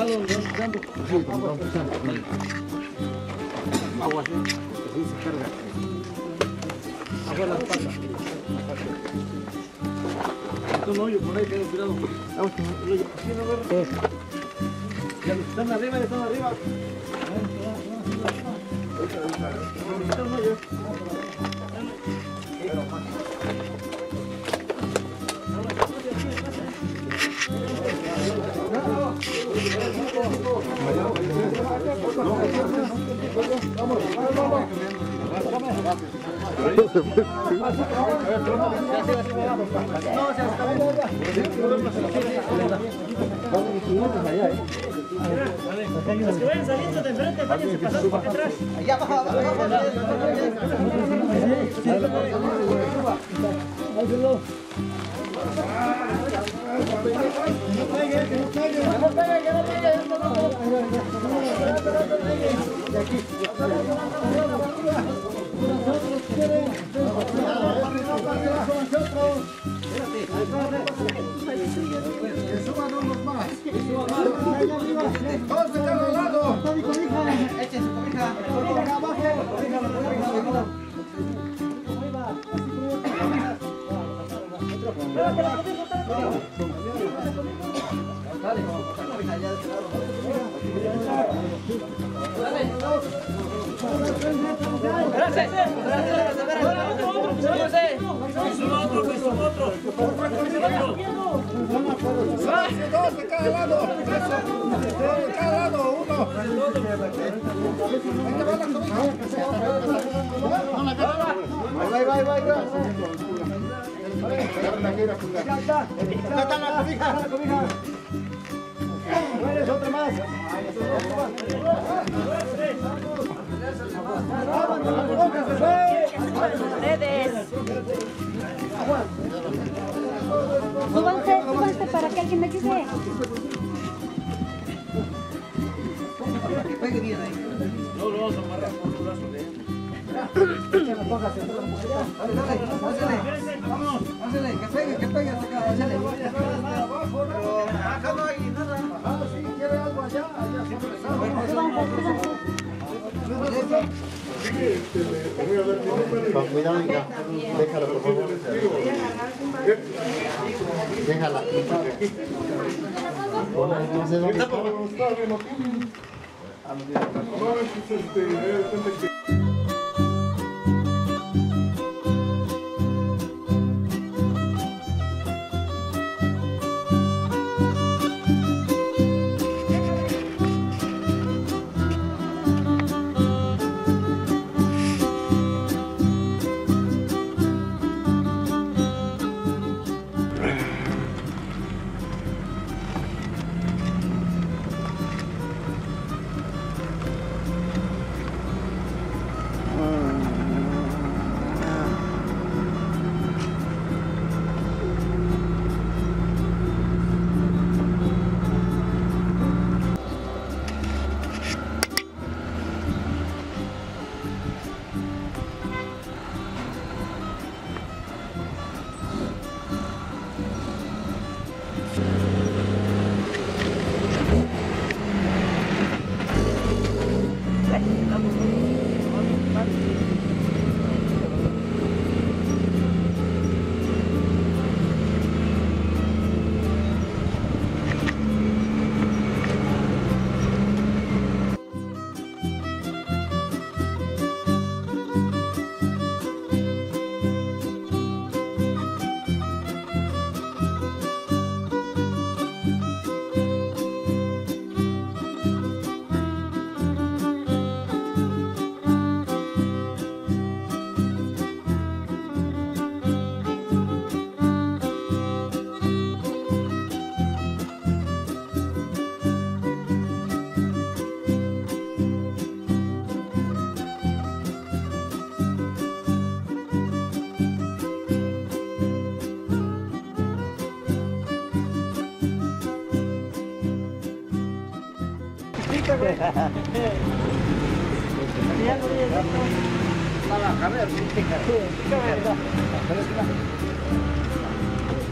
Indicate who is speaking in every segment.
Speaker 1: No, yo por ahí tengo cuidado.
Speaker 2: Vamos,
Speaker 1: Lo llevo así, no agarra. Ya están arriba, ya están arriba. Están un hoyo.
Speaker 3: Los que vayan saliendo de enfrente, váyanse pasando para atrás.
Speaker 2: Que suban unos más. Cada lado. Ahí va. Ya está la cobija. Otra más.
Speaker 4: Ustedes. Súbanse, súbanse para que alguien me ayude.
Speaker 1: No lo vamos a amarrar con un brazo de él.
Speaker 5: que pegue, que pegue acá. Acá no hay nada.
Speaker 2: Quiere algo allá. Allá.
Speaker 6: Con cuidado. Déjala, por favor. Déjala. No sé dónde está.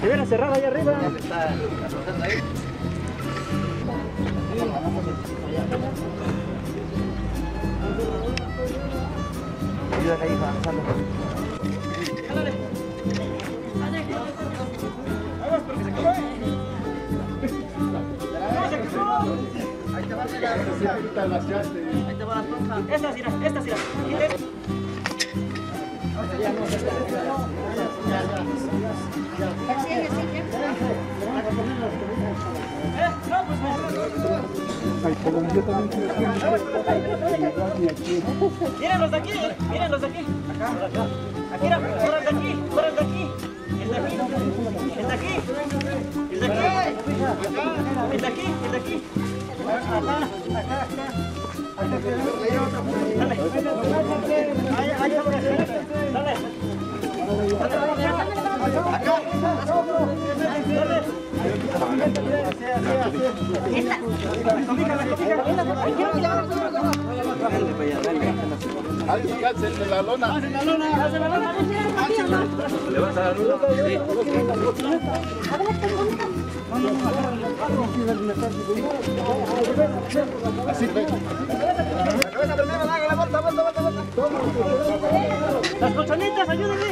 Speaker 3: Se viene cerrada allá arriba.
Speaker 1: Ahí, avanzando.
Speaker 3: Esta sí, esta sí. Miren los de aquí, miren los de aquí. Acá, Aquí, mira, por el de aquí, el de aquí. El de aquí, el de aquí, el de aquí, el de aquí, el de aquí. Acá, acá,
Speaker 2: la.
Speaker 3: Las colchonitas, ayúdenme.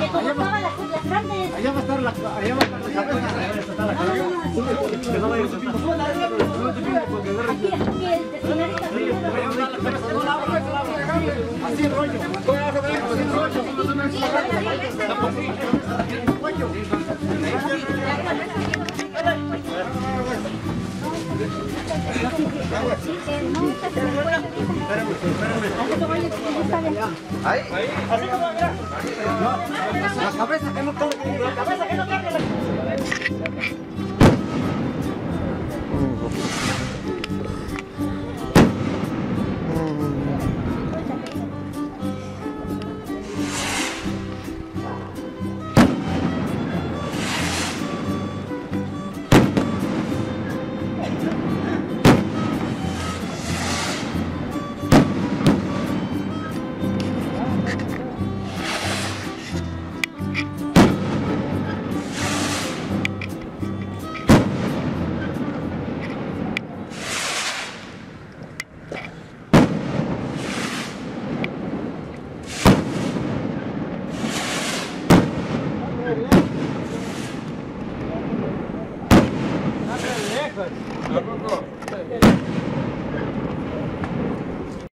Speaker 4: Estaban las, las grandes.
Speaker 1: Allá va a estar la, allá va a estar la cabeza. Que no vaya a saltar.
Speaker 4: Aquí, aquí, el de señorita.
Speaker 3: Así como, mira.
Speaker 1: La cabeza que no toque.
Speaker 3: La cabeza que no toque.